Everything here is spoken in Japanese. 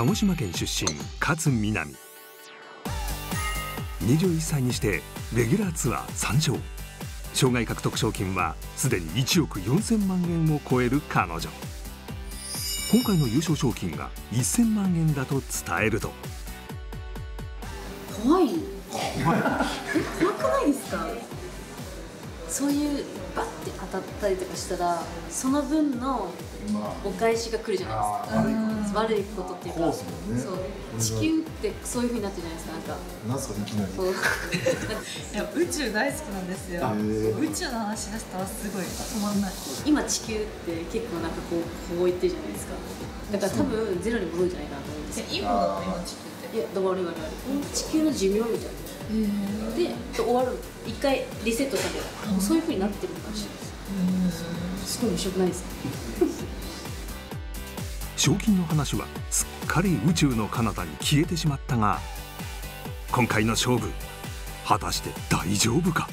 鹿児島県出身勝みなみ。21歳にしてレギュラーツアー3勝障害獲得賞金はすでに1億4000万円を超える彼女。今回の優勝賞金が1000万円だと伝えると。怖い怖い。そういうバッて当たったりとかしたらその分のお返しが来るじゃないですか。悪いこと。っていうか、ね、そう。地球ってそういうふうになってるじゃないですかなんか。なんすかいきなり。いや宇宙大好きなんですよ。宇宙の話しだしたらすごい止まんない。今地球って結構なんかこうこう言ってるじゃないですか。だから多分ゼロに戻るんじゃないかなと思うんですよ。今だ今地球って。いやだから我々地球の寿命みたいなで終わる一回リセットされる。そういうふうになってるかもしれない。ですすごい面白くないですか？賞金の話はすっかり宇宙の彼方に消えてしまったが今回の勝負果たして大丈夫か？